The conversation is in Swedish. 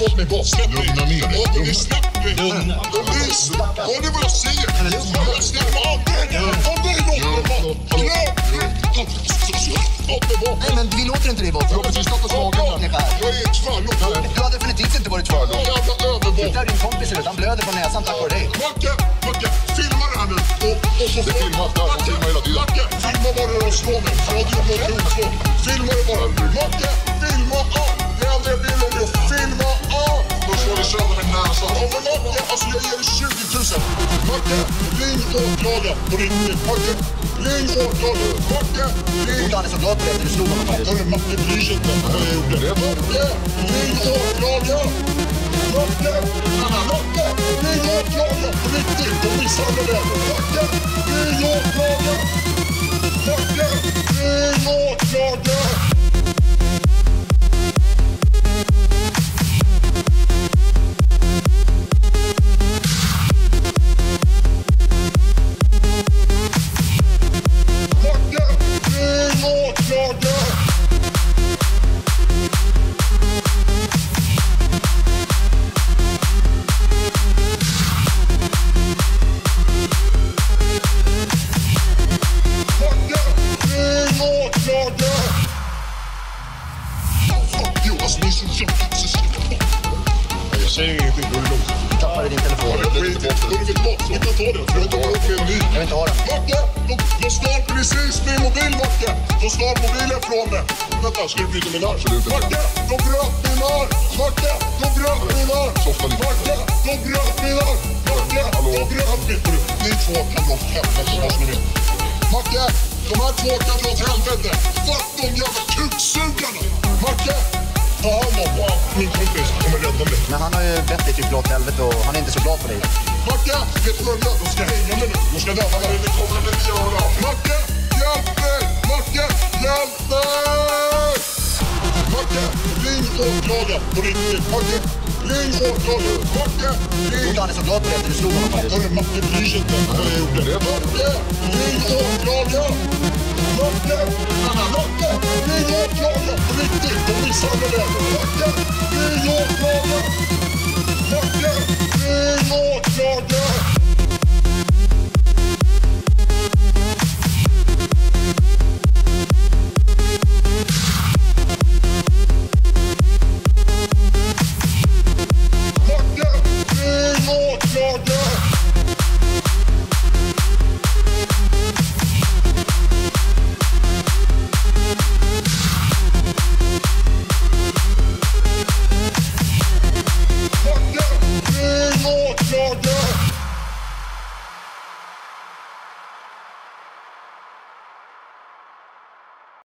Låt mig bara släpp mig. Lugna ner dig. Ja, det är släpp mig. Lugna. Det är släpp. Ja, det är vad jag säger. Släpp av mig. Av mig det. Låt mig vara. Nej, men vi låter inte dig vara Jag har precis tappat slagen. Jag är tvärlåt. Du har definitivt inte varit. Ja, jävla övervåld. Titta din kompis ut, han blöder på näsan tack vare dig. Macke, Macke, filma det här nu. Och, och så Det filmas där, de filmar hela tiden. Macke, filma bara när de slår mig. Radio Nord två. Filma det bara. Macke, alltså jag ger dig 20 000. Macke, ring åklagaren på riktigt. Macke, ring åklagaren. Macke, ring... Han är så glad på det efter du slog honom Fattar du? Macke bryr sig inte vad jag gjorde. Macke, ring åklagaren. Macke, Macke, ring åklagaren. på riktigt. De misshandlade henne. Macke, ring åklagaren. Säger det lugnt. Du tappade din telefon. Jag i det. Jag ta den, jag. Jag vill inte ha den. Macke! De stal precis min mobil, Macke! De stal mobilen från mig. Vänta, ska du bryta min arm? Macke! De bröt min arm! Macke! De bröt min arm! Macke! De bröt min arm! Macke! De bröt min... Hörru, Ni två kan dra åt helvete, vad som ni vill. Macke! De här två kan dra åt helvete! Men han har ju bett dig typ dra åt helvete och han är inte så glad på dig. Macke, vet du vad de gör? De ska hänga mig nu. De ska döda mig. Det kommer de inte göra. Macke, hjälp mig! Macke, hjälp mig! Macke, ring åklagare på riktigt. Macke, ring åklagare. Macke, ring... Han är så glad på det efter du slog honom faktiskt. Macke bryr sig inte om vad jag gjorde. Macke, ring åklagare! Macke, Macke, ring åklagare på riktigt.